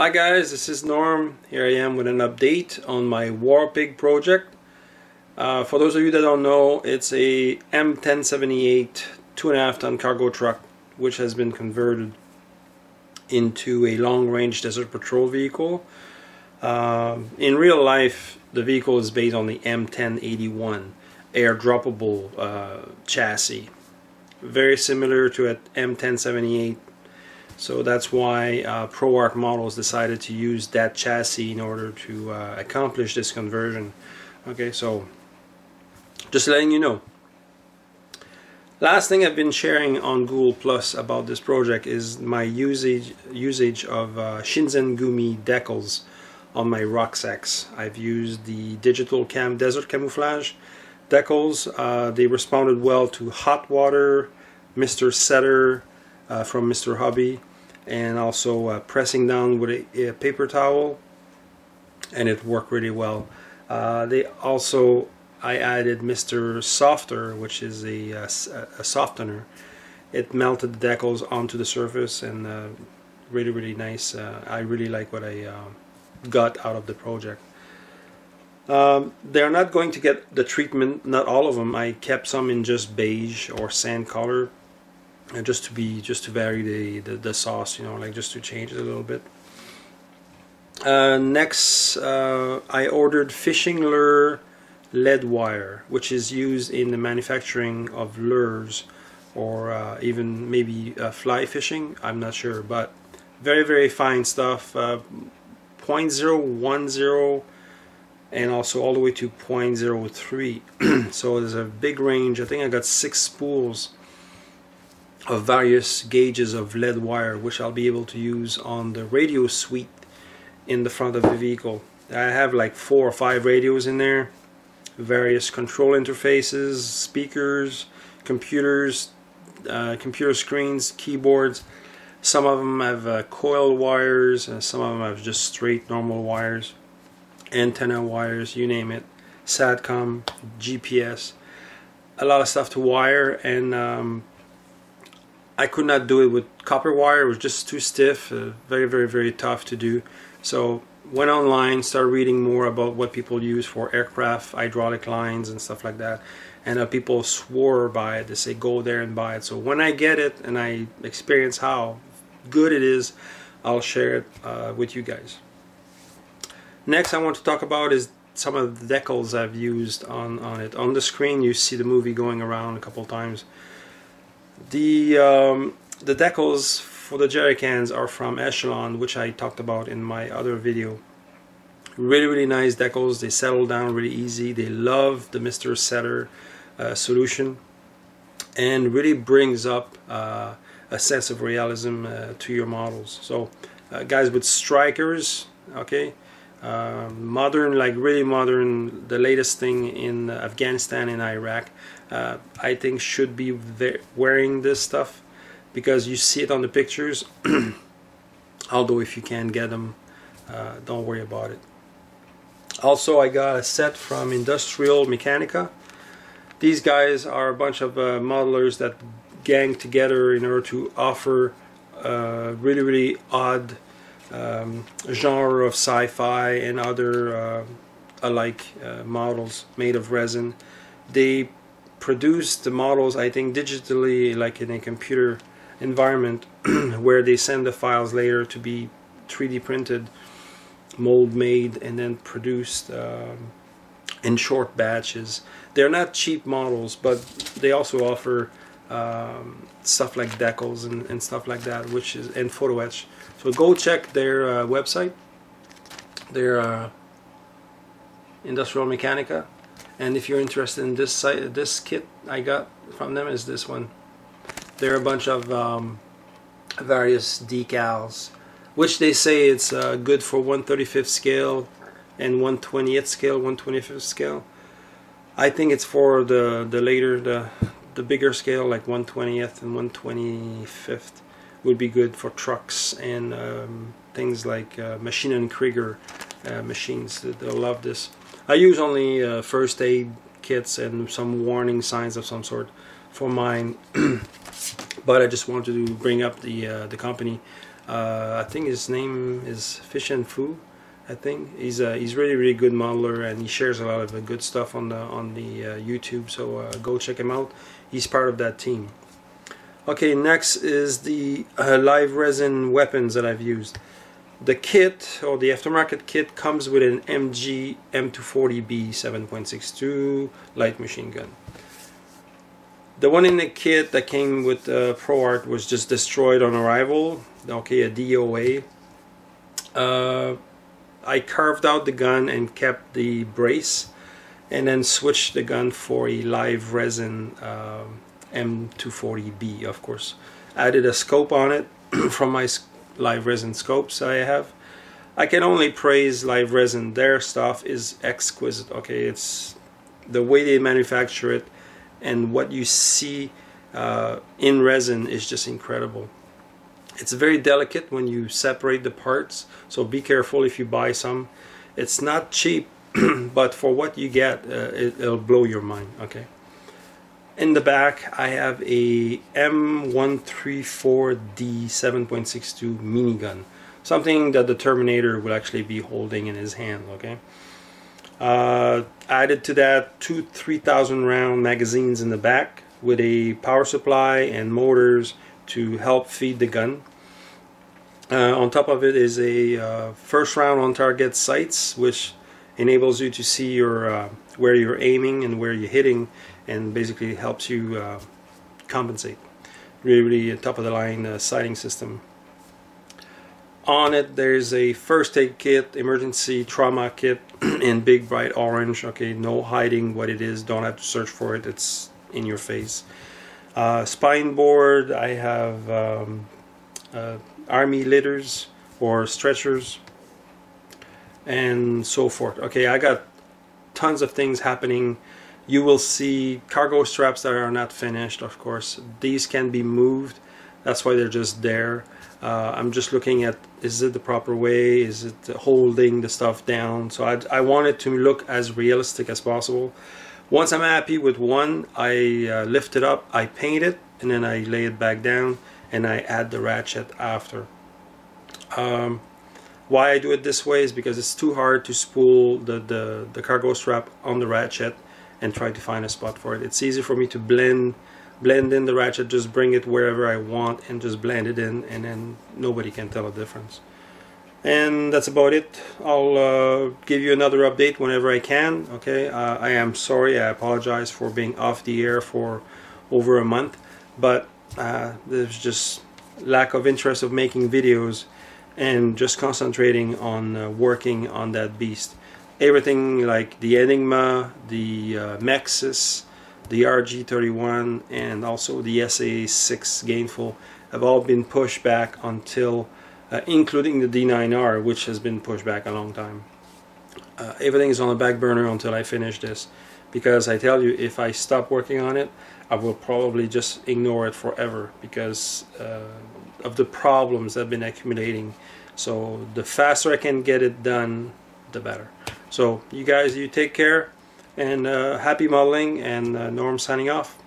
Hi guys, this is Norm. Here I am with an update on my Warpig project. Uh, for those of you that don't know, it's a M1078 2.5 ton cargo truck which has been converted into a long-range desert patrol vehicle. Uh, in real life, the vehicle is based on the M1081 air-droppable uh, chassis. Very similar to an M1078 so that's why uh, ProArt Models decided to use that chassis in order to uh, accomplish this conversion. Okay, so just letting you know. Last thing I've been sharing on Google Plus about this project is my usage usage of uh, Shinsengumi decals on my rucksacks. I've used the digital cam desert camouflage decals. Uh, they responded well to hot water, Mr. Setter uh, from Mr. Hobby, and also uh, pressing down with a, a, paper towel and it worked really well. Uh, they also I added Mr. Softer which is a, a, a, softener. It melted the decals onto the surface and uh, really really nice. Uh, I really like what I uh, got out of the project. Um, they're not going to get the treatment, not all of them. I kept some in just beige or sand color and just to be just to vary the, the, the sauce you know like just to change it a little bit. Uh, next uh, I ordered fishing lure lead wire which is used in the manufacturing of lures or uh, even maybe uh, fly fishing. I'm not sure but very very fine stuff uh, 0.010 and also all the way to 0.03 so there's a big range. I think I got six spools of various gauges of lead wire which I'll be able to use on the radio suite in the front of the vehicle. I have like four or five radios in there, various control interfaces, speakers, computers, uh, computer screens, keyboards. Some of them have uh, coil wires, uh, some of them have just straight normal wires, antenna wires, you name it, SATCOM, GPS, a lot of stuff to wire and um, I could not do it with copper wire. It was just too stiff, uh, very, very, very tough to do. So went online, started reading more about what people use for aircraft hydraulic lines and stuff like that. And uh, people swore by it. They say go there and buy it. So when I get it and I experience how good it is, I'll share it uh, with you guys. Next, I want to talk about is some of the decals I've used on on it. On the screen, you see the movie going around a couple times. The um, the decals for the jerry cans are from Echelon, which I talked about in my other video. Really, really nice decals. They settle down really easy. They love the Mr. Setter uh, solution and really brings up uh, a sense of realism uh, to your models. So, uh, guys with strikers, okay, um, modern, like really modern, the latest thing in Afghanistan and Iraq, uh, I think should be wearing this stuff because you see it on the pictures. Although if you can't get them, uh, don't worry about it. Also, I got a set from Industria Mechanika. These guys are a bunch of uh, modelers that gang together in order to offer uh, really, really odd um, genre of sci-fi and other uh, alike uh, models made of resin. They produce the models, I think, digitally, like in a computer environment, where they send the files later to be 3D printed, mold made, and then produced um, in short batches. They're not cheap models, but they also offer um, stuff like decals and, and, stuff like that, which is and photo etch. So go check their uh, website, their uh, Industria Mechanika, and if you're interested in this site, this kit I got from them is this one. There are a bunch of um, various decals, which they say it's uh, good for 135th scale and 120th scale, 125th scale. I think it's for the the later the the bigger scale like 120th and 125th would be good for trucks and um, things like uh, Maschinen Krieger uh, machines. They'll love this. I use only uh, first aid kits and some warning signs of some sort for mine, but I just wanted to bring up the uh, the company. Uh, I think his name is Fish and Fu. I think he's a, he's really really good modeler and he shares a lot of good stuff on the on the uh, YouTube. So uh, go check him out. He's part of that team. Okay, next is the uh, live resin weapons that I've used. The kit or the aftermarket kit comes with an MG M240B 7.62 light machine gun. The one in the kit that came with uh, ProArt was just destroyed on arrival. Okay, a DOA. I carved out the gun and kept the brace and then switched the gun for a live resin uh, M240B of course. Added a scope on it from my live resin scopes I have. I can only praise live resin. Their stuff is exquisite. Okay, it's the way they manufacture it and what you see uh, in resin is just incredible. It's very delicate when you separate the parts, so be careful if you buy some. It's not cheap, but for what you get, uh, it, will blow your mind. Okay. In the back, I have a M134D 7.62 minigun, something that the Terminator will actually be holding in his hand. Okay. Uh, added to that, two 3,000 round magazines in the back with a power supply and motors to help feed the gun. Uh, on top of it is a uh, first round on target sights which enables you to see your uh, where you're aiming and where you're hitting and basically helps you uh, compensate. Really, really top of the line uh, sighting system. On it there's a first aid kit, emergency trauma kit in big bright orange. Okay, no hiding what it is, don't have to search for it, it's in your face. Spine board, I have um, uh, army litters or stretchers and so forth. Okay, I got tons of things happening. You will see cargo straps that are not finished, of course. These can be moved. That's why they're just there. Uh, I'm just looking at is it the proper way? Is it holding the stuff down? So I, I want it to look as realistic as possible. Once I'm happy with one, I uh, lift it up, I paint it, and then I lay it back down and I add the ratchet after. Um, why I do it this way is because it's too hard to spool the, the, the cargo strap on the ratchet and try to find a spot for it. It's easy for me to blend blend in the ratchet, just bring it wherever I want and just blend it in and then nobody can tell a difference. And that's about it. I'll uh, give you another update whenever I can. Okay, uh, I am sorry. I apologize for being off the air for over a month, but uh, there's just lack of interest of making videos and just concentrating on uh, working on that beast. Everything like the Enigma, the uh, Mexus, the RG31, and also the SA6 Gainful have all been pushed back until, uh, including the D9R, which has been pushed back a long time. Uh, everything is on the back burner until I finish this because I tell you if I stop working on it I will probably just ignore it forever because uh, of the problems that have been accumulating. So the faster I can get it done the better. So you guys you take care and uh, happy modeling and uh, Norm signing off